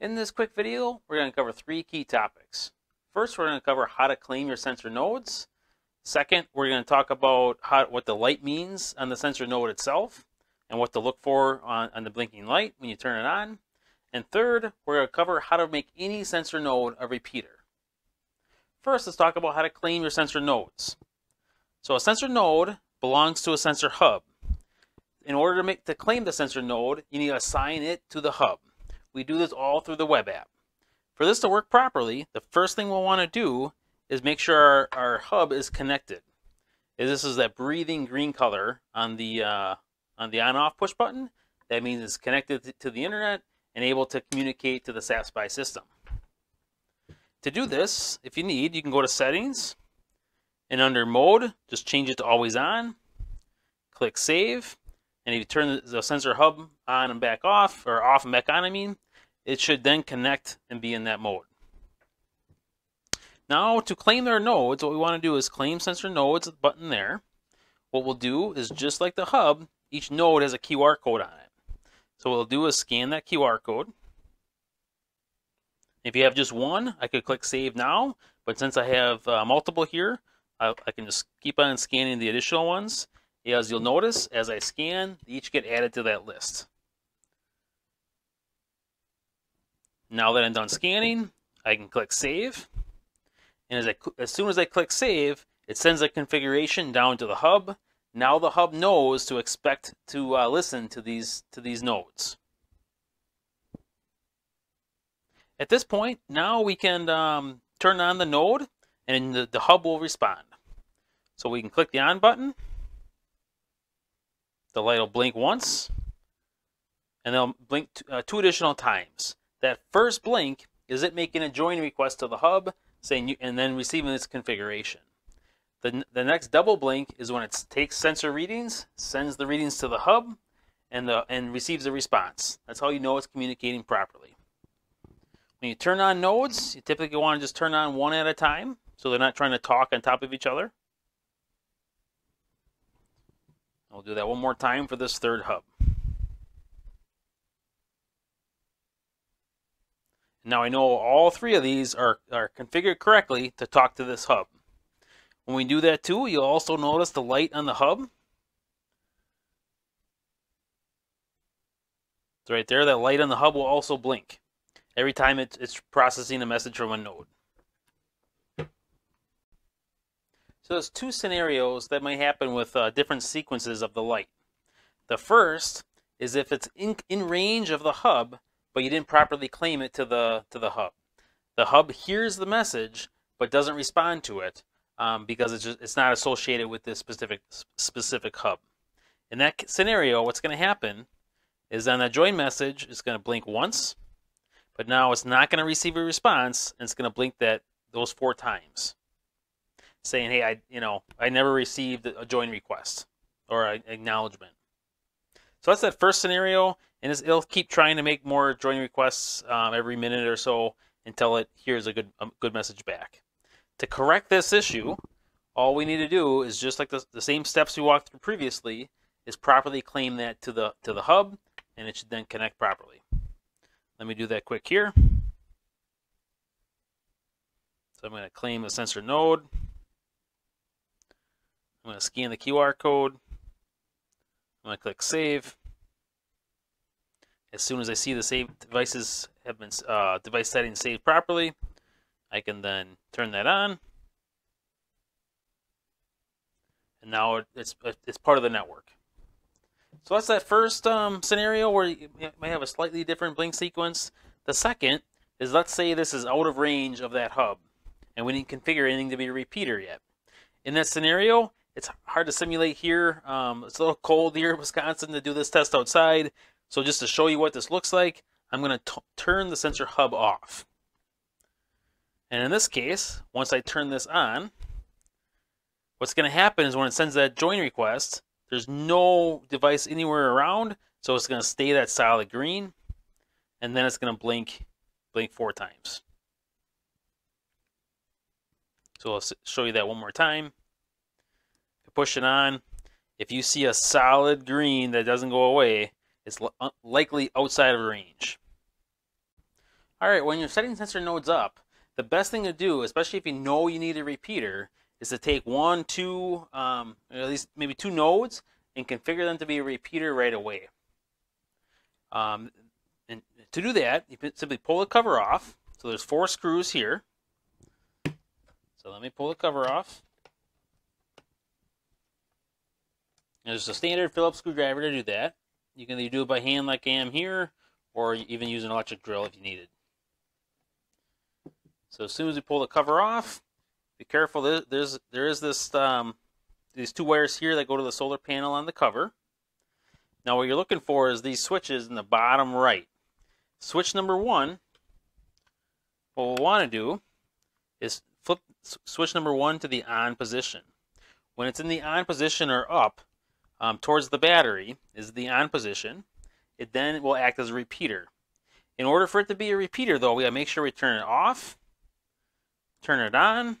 In this quick video, we're going to cover three key topics. First, we're going to cover how to claim your sensor nodes. Second, we're going to talk about how, what the light means on the sensor node itself and what to look for on, on the blinking light when you turn it on. And third, we're going to cover how to make any sensor node a repeater. First, let's talk about how to claim your sensor nodes. So a sensor node belongs to a sensor hub. In order to make to claim the sensor node, you need to assign it to the hub. We do this all through the web app. For this to work properly, the first thing we'll want to do is make sure our, our hub is connected. This is that breathing green color on the uh, on the on-off push button. That means it's connected to the internet and able to communicate to the SAP system. To do this, if you need, you can go to settings and under mode, just change it to always on. Click save. And if you turn the sensor hub on and back off, or off and back on, I mean, it should then connect and be in that mode. Now, to claim their nodes, what we want to do is claim sensor nodes button there. What we'll do is just like the hub, each node has a QR code on it. So what we'll do is scan that QR code. If you have just one, I could click Save Now, but since I have uh, multiple here, I, I, can just keep on scanning the additional ones. As you'll notice, as I scan, each get added to that list. Now that I'm done scanning, I can click Save. And as, I, as soon as I click Save, it sends a configuration down to the hub. Now the hub knows to expect to uh, listen to these to these nodes. At this point, now we can um, turn on the node and the, the hub will respond. So we can click the on button. The light will blink once and they'll blink uh, two additional times. That first blink is it making a join request to the hub saying you, and then receiving its configuration. The, the next double blink is when it takes sensor readings, sends the readings to the hub, and, the, and receives a response. That's how you know it's communicating properly. When you turn on nodes, you typically want to just turn on one at a time so they're not trying to talk on top of each other. I'll do that one more time for this third hub. Now I know all three of these are, are configured correctly to talk to this hub. When we do that too, you'll also notice the light on the hub. So right there, that light on the hub will also blink every time it, it's processing a message from a node. So there's two scenarios that may happen with uh, different sequences of the light. The first is if it's in, in range of the hub, but you didn't properly claim it to the to the hub. The hub hears the message but doesn't respond to it um, because it's just it's not associated with this specific specific hub. In that scenario, what's going to happen is on that join message, it's going to blink once, but now it's not going to receive a response, and it's going to blink that those four times, saying, "Hey, I you know I never received a join request or an acknowledgement." So that's that first scenario and it'll keep trying to make more join requests um, every minute or so until it hears a good a good message back. To correct this issue, all we need to do is just like the, the same steps we walked through previously, is properly claim that to the to the hub, and it should then connect properly. Let me do that quick here. So I'm going to claim the sensor node. I'm going to scan the QR code. I'm going to click Save. As soon as I see the save devices have been uh, device settings saved properly, I can then turn that on. And now it's it's part of the network. So that's that first um, scenario where you may have a slightly different blink sequence. The second is let's say this is out of range of that hub, and we didn't configure anything to be a repeater yet. In that scenario, it's hard to simulate here. Um, it's a little cold here in Wisconsin to do this test outside. So just to show you what this looks like, I'm going to turn the sensor hub off. And in this case, once I turn this on, what's going to happen is when it sends that join request, there's no device anywhere around, so it's going to stay that solid green, and then it's going to blink, blink four times. So I'll show you that one more time. Push it on. If you see a solid green that doesn't go away, it's likely outside of range. All right, when you're setting sensor nodes up, the best thing to do, especially if you know you need a repeater, is to take one, two, um, at least maybe two nodes and configure them to be a repeater right away. Um, and to do that, you simply pull the cover off. So there's four screws here. So let me pull the cover off. There's a standard Phillips screwdriver to do that. You can either do it by hand like I am here, or even use an electric drill if you need it. So as soon as we pull the cover off, be careful. There's, there's there is this um, these two wires here that go to the solar panel on the cover. Now what you're looking for is these switches in the bottom right. Switch number one, what we'll want to do is flip switch number one to the on position. When it's in the on position or up um, towards the battery is the on position. It then will act as a repeater. In order for it to be a repeater though, we gotta make sure we turn it off, turn it on,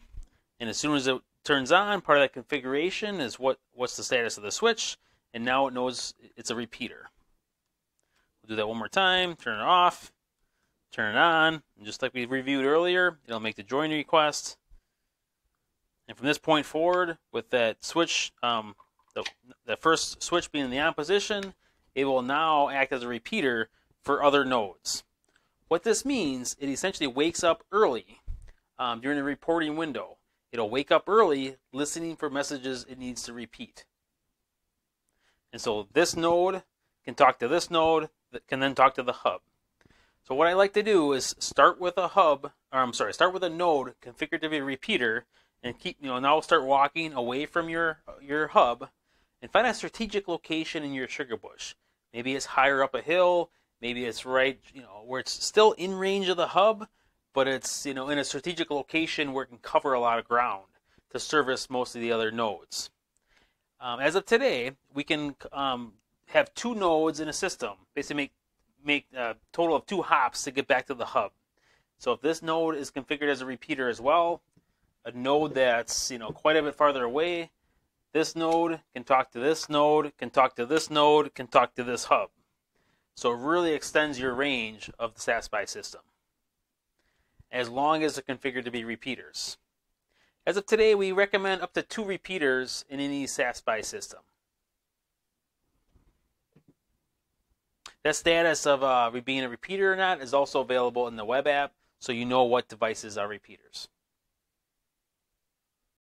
and as soon as it turns on, part of that configuration is what, what's the status of the switch, and now it knows it's a repeater. We'll do that one more time, turn it off, turn it on, and just like we reviewed earlier, it'll make the join request. And from this point forward, with that switch, um, the, the first switch being in the on position, it will now act as a repeater for other nodes. What this means, it essentially wakes up early um, during the reporting window. It'll wake up early listening for messages it needs to repeat. And so this node can talk to this node that can then talk to the hub. So what I like to do is start with a hub, or I'm sorry, start with a node configured to be a repeater and keep, you know, now start walking away from your your hub and find a strategic location in your sugar bush. Maybe it's higher up a hill, maybe it's right, you know, where it's still in range of the hub, but it's, you know, in a strategic location where it can cover a lot of ground to service most of the other nodes. Um, as of today, we can um, have two nodes in a system, basically make make a total of two hops to get back to the hub. So if this node is configured as a repeater as well, a node that's you know quite a bit farther away, this node can talk to this node, can talk to this node, can talk to this hub. So it really extends your range of the SapSpy system, as long as they're configured to be repeaters. As of today, we recommend up to two repeaters in any SapSpy system. The status of uh, being a repeater or not is also available in the web app, so you know what devices are repeaters.